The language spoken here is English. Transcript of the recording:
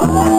Oh.